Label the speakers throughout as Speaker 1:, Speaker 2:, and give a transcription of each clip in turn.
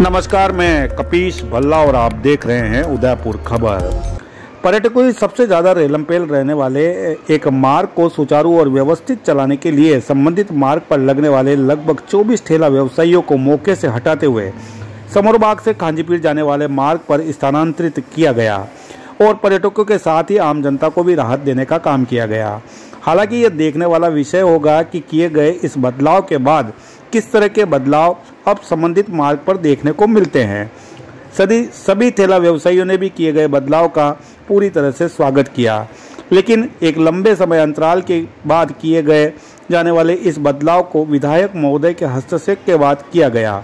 Speaker 1: नमस्कार, मैं कपीश भल्ला और आप देख रहे हैं उदयपुर खबर। पर्यटकों की सबसे ज़्यादा रेलमपेल रहने वाले एक मार्ग को सुचारू और व्यवस्थित चलाने के लिए संबंधित मार्ग पर लगने वाले लगभग 24 ठेला व्यवसायियों को मौके से हटाते हुए समरबाग से खांजीपीर जाने वाले मार्ग पर स्थानांतरित किया गया और पर्यटकों के साथ ही आम जनता को भी राहत देने का काम किया गया। हालाँकि यह देखने वाला विषय होगा कि किए गए इस बदलाव के बाद किस तरह के बदलाव अब संबंधित मार्ग पर देखने को मिलते हैं। सभी सभी ठेला व्यवसायियों ने भी किए गए बदलाव का पूरी तरह से स्वागत किया। लेकिन एक लंबे समय अंतराल के बाद किए गए जाने वाले इस बदलाव को विधायक महोदय के हस्तक्षेप के बाद किया गया।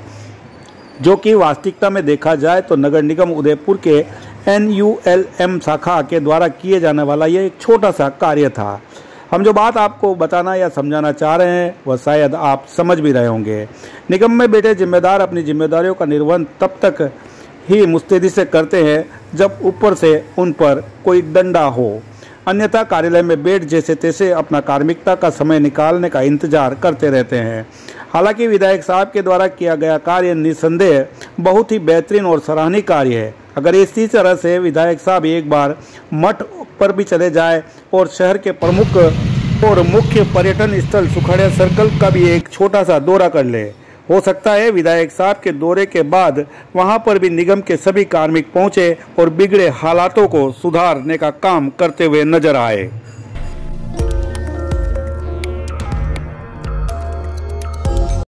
Speaker 1: जो कि वास्तविकता में देखा जाए तो नगर निगम उदयपुर के एनयूएलएम शाखा के द्वारा किए जाने वाला यह एक छोटा सा कार्य था। हम जो बात आपको बताना या समझाना चाह रहे हैं, वह शायद आप समझ भी रहे होंगे। निगम में बैठे जिम्मेदार अपनी जिम्मेदारियों का निर्वहन तब तक ही मुस्तैदी से करते हैं, जब ऊपर से उन पर कोई डंडा हो। अन्यथा कार्यालय में बैठ जैसे तैसे अपना कार्मिकता का समय निकालने का इंतज़ार करते रहते हैं। हालाँकि विधायक साहब के द्वारा किया गया कार्य निसंदेह बहुत ही बेहतरीन और सराहनीय कार्य है। अगर इसी तरह से विधायक साहब एक बार मठ पर भी चले जाए और शहर के प्रमुख और मुख्य पर्यटन स्थल सुखड़िया सर्कल का भी एक छोटा सा दौरा कर ले। हो सकता है विधायक साहब के दौरे के बाद वहाँ पर भी निगम के सभी कार्मिक पहुँचे और बिगड़े हालातों को सुधारने का काम करते हुए नज़र आए।